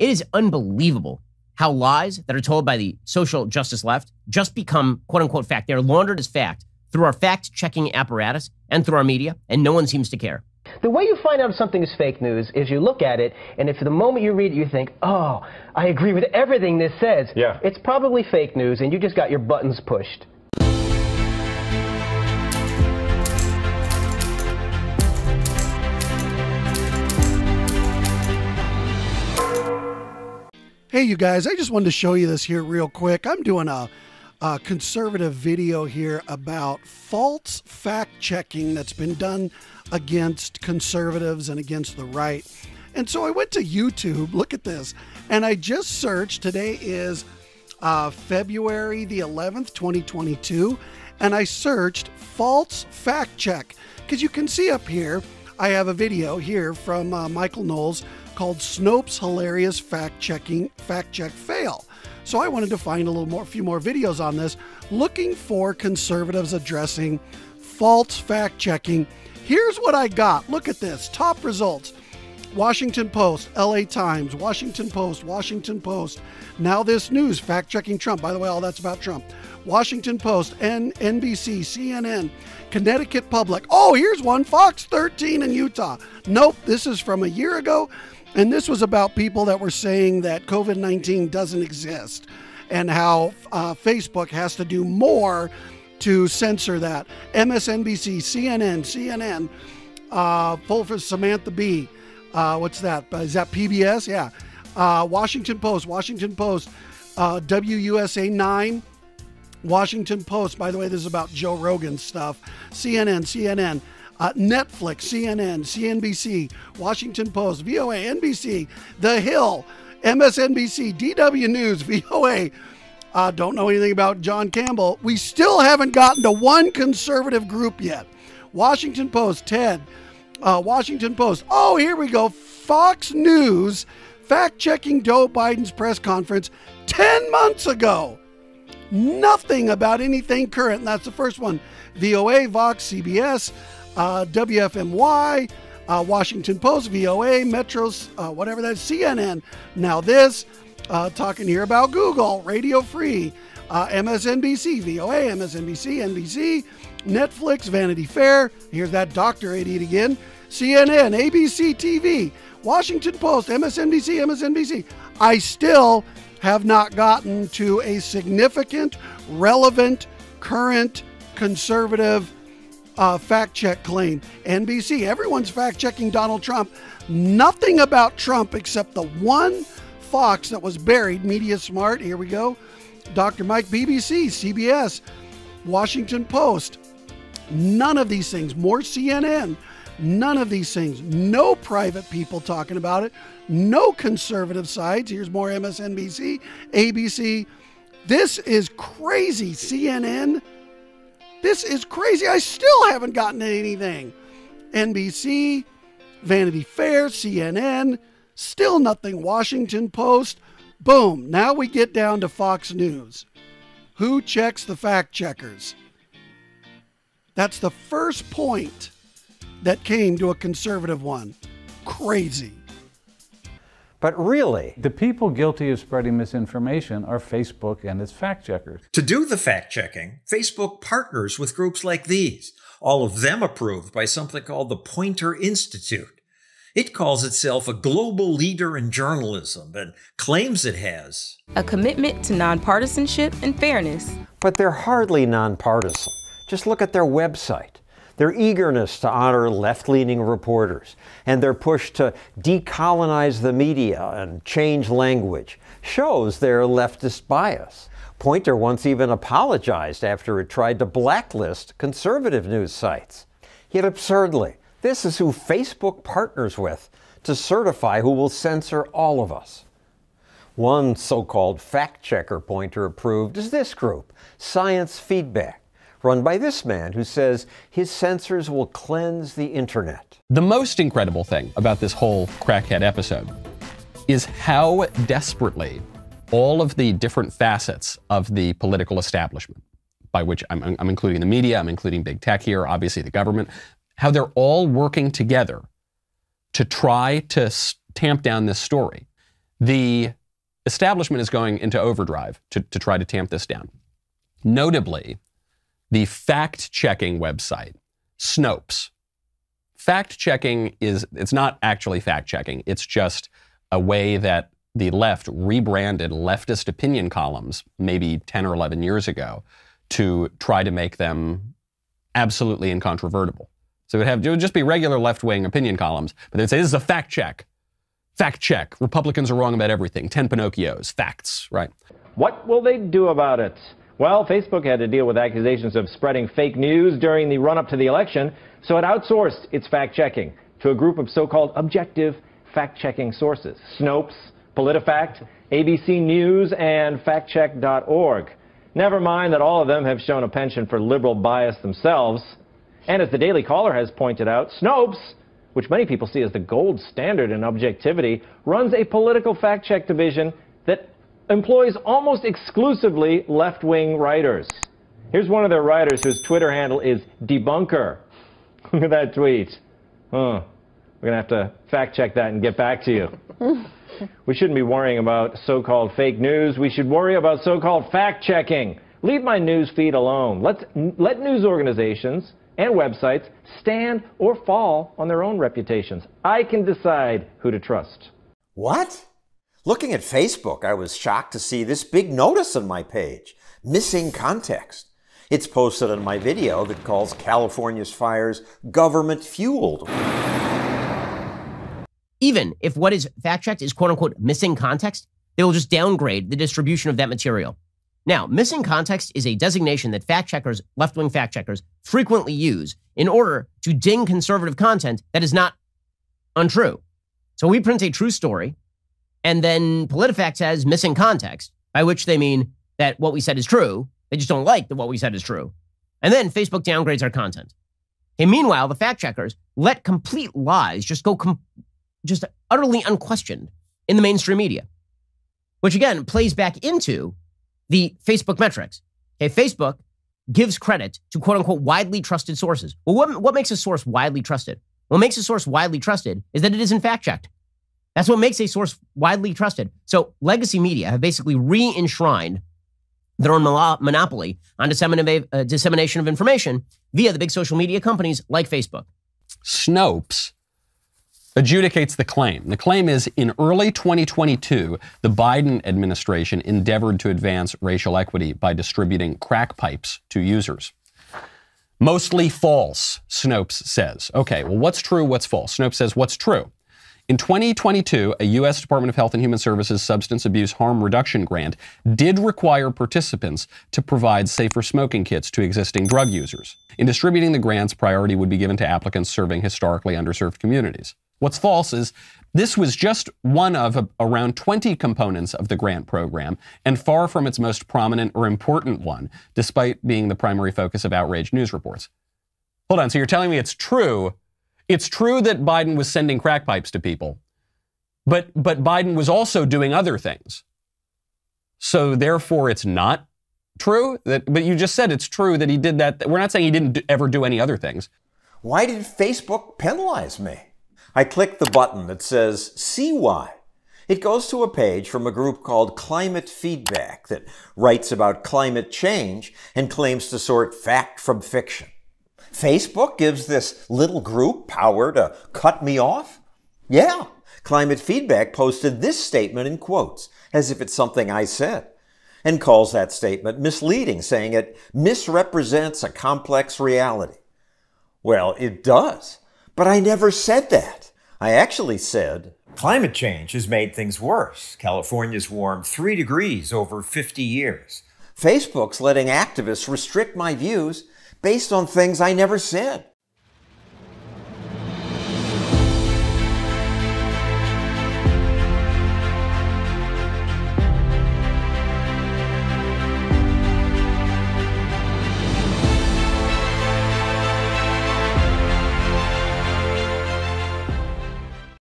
It is unbelievable how lies that are told by the social justice left just become quote unquote fact. They're laundered as fact through our fact checking apparatus and through our media, and no one seems to care. The way you find out if something is fake news is you look at it, and if the moment you read it you think, oh, I agree with everything this says, Yeah. it's probably fake news, and you just got your buttons pushed. Hey, you guys, I just wanted to show you this here real quick. I'm doing a, a conservative video here about false fact checking that's been done against conservatives and against the right. And so I went to YouTube, look at this, and I just searched. Today is uh, February the 11th, 2022, and I searched false fact check because you can see up here, I have a video here from uh, Michael Knowles called Snopes Hilarious Fact Checking Fact Check Fail. So I wanted to find a little more, a few more videos on this, looking for conservatives addressing false fact checking. Here's what I got. Look at this. Top results. Washington Post, LA Times, Washington Post, Washington Post. Now this news, fact checking Trump. By the way, all that's about Trump. Washington Post, N- NBC, CNN, Connecticut Public. Oh, here's one Fox 13 in Utah. Nope, this is from a year ago. And this was about people that were saying that COVID 19 doesn't exist and how uh, Facebook has to do more to censor that. MSNBC, CNN, CNN, uh, full for Samantha Bee. Uh, what's that? Uh, that PBS? Yeah. Uh, Washington Post, Washington Post, uh, WUSA 9, Washington Post. By the way, this is about Joe Rogan stuff. CNN, CNN, uh, Netflix, CNN, CNBC, Washington Post, VOA, NBC, The Hill, MSNBC, DW News, VOA. Uh, don't know anything about John Campbell. We still haven't gotten to one conservative group yet. Washington Post, Ted, uh, Washington Post. Oh, here we go. Fox News fact checking Joe Biden's press conference 10 months ago. Nothing about anything current. And that's the first one. VOA, Vox, CBS, uh, WFMY, uh, Washington Post, VOA, Metros, uh, whatever that's CNN. Now this, uh, talking here about Google, Radio Free, uh, MSNBC, VOA, MSNBC, NBC, Netflix, Vanity Fair. Here's that doctor idiot again. CNN, ABC TV, Washington Post, MSNBC, MSNBC. I still have not gotten to a significant, relevant, current, conservative uh, fact check claim. NBC, everyone's fact checking Donald Trump. Nothing about Trump except the one Fox that was buried, Media Smart. Here we go. Dr. Mike, BBC, CBS, Washington Post. None of these things. More CNN. None of these things. No private people talking about it. No conservative sides. Here's more MSNBC, ABC. This is crazy. CNN. This is crazy. I still haven't gotten anything. NBC, Vanity Fair, CNN, still nothing. Washington Post. Boom. Now we get down to Fox News. Who checks the fact checkers? That's the first point that came to a conservative one. Crazy. But really, The people guilty of spreading misinformation are Facebook and its fact checkers. To do the fact checking, Facebook partners with groups like these, all of them approved by something called the Poynter Institute. It calls itself a global leader in journalism and claims it has. a commitment to nonpartisanship and fairness. but they're hardly nonpartisan. Just look at their website. Their eagerness to honor left leaning reporters and their push to decolonize the media and change language shows their leftist bias. Poynter once even apologized after it tried to blacklist conservative news sites. Yet absurdly, this is who Facebook partners with to certify who will censor all of us. One so called fact checker Poynter approved is this group, Science Feedback, run by this man who says his censors will cleanse the internet. The most incredible thing about this whole crackhead episode is how desperately all of the different facets of the political establishment, by which I'm, I'm including the media, I'm including big tech here, obviously the government, how they're all working together to try to tamp down this story. The establishment is going into overdrive to, to try to tamp this down. Notably, the fact checking website, Snopes. Fact checking is, it's not actually fact checking, it's just a way that the left rebranded leftist opinion columns maybe 10 or 11 years ago to try to make them absolutely incontrovertible. So it would have it would just be regular left-wing opinion columns, but they'd say this is a fact check. Fact check. Republicans are wrong about everything. 10 Pinocchios. Facts, right? What will they do about it? Well, Facebook had to deal with accusations of spreading fake news during the run up to the election, so it outsourced its fact checking to a group of so called objective fact checking sources Snopes, PolitiFact, ABC News, and FactCheck.org. Never mind that all of them have shown a penchant for liberal bias themselves. And as the Daily Caller has pointed out, Snopes, which many people see as the gold standard in objectivity, runs a political fact check division that employs almost exclusively left wing writers. Here's one of their writers whose Twitter handle is debunker. Look at that tweet. Huh. We're going to have to fact check that and get back to you. we shouldn't be worrying about so called fake news. We should worry about so called fact checking. Leave my news feed alone. Let's, let news organizations and websites stand or fall on their own reputations. I can decide who to trust. What? Looking at Facebook, I was shocked to see this big notice on my page missing context. It's posted on my video that calls California's fires government fueled. Even if what is fact checked is quote unquote missing context, they will just downgrade the distribution of that material. Now, missing context is a designation that fact checkers, left wing fact checkers, frequently use in order to ding conservative content that is not untrue. So we print a true story, and then PolitiFact says missing context, by which they mean that what we said is true. They just don't like that what we said is true. And then Facebook downgrades our content. And meanwhile, the fact checkers let complete lies just go com- just utterly unquestioned in the mainstream media, which again plays back into the Facebook metrics. Okay, Facebook gives credit to quote unquote widely trusted sources. Well, what, what makes a source widely trusted? What makes a source widely trusted is that it isn't fact checked. That's what makes a source widely trusted. So legacy media have basically re enshrined their own monopoly on uh, dissemination of information via the big social media companies like Facebook. Snopes adjudicates the claim. The claim is in early 2022, the Biden administration endeavored to advance racial equity by distributing crack pipes to users. Mostly false, Snopes says. Okay, well, what's true, what's false? Snopes says what's true. In 2022, a U.S. Department of Health and Human Services Substance Abuse Harm Reduction Grant did require participants to provide safer smoking kits to existing drug users. In distributing the grants, priority would be given to applicants serving historically underserved communities. What's false is this was just one of a, around 20 components of the grant program and far from its most prominent or important one, despite being the primary focus of outraged news reports. Hold on, so you're telling me it's true? It's true that Biden was sending crack pipes to people, but, but Biden was also doing other things. So therefore, it's not true that, but you just said it's true that he did that. We're not saying he didn't ever do any other things. Why did Facebook penalize me? I click the button that says See Why. It goes to a page from a group called Climate Feedback that writes about climate change and claims to sort fact from fiction. Facebook gives this little group power to cut me off? Yeah, Climate Feedback posted this statement in quotes, as if it's something I said, and calls that statement misleading, saying it misrepresents a complex reality. Well, it does. But I never said that. I actually said, Climate change has made things worse. California's warmed three degrees over 50 years. Facebook's letting activists restrict my views based on things I never said.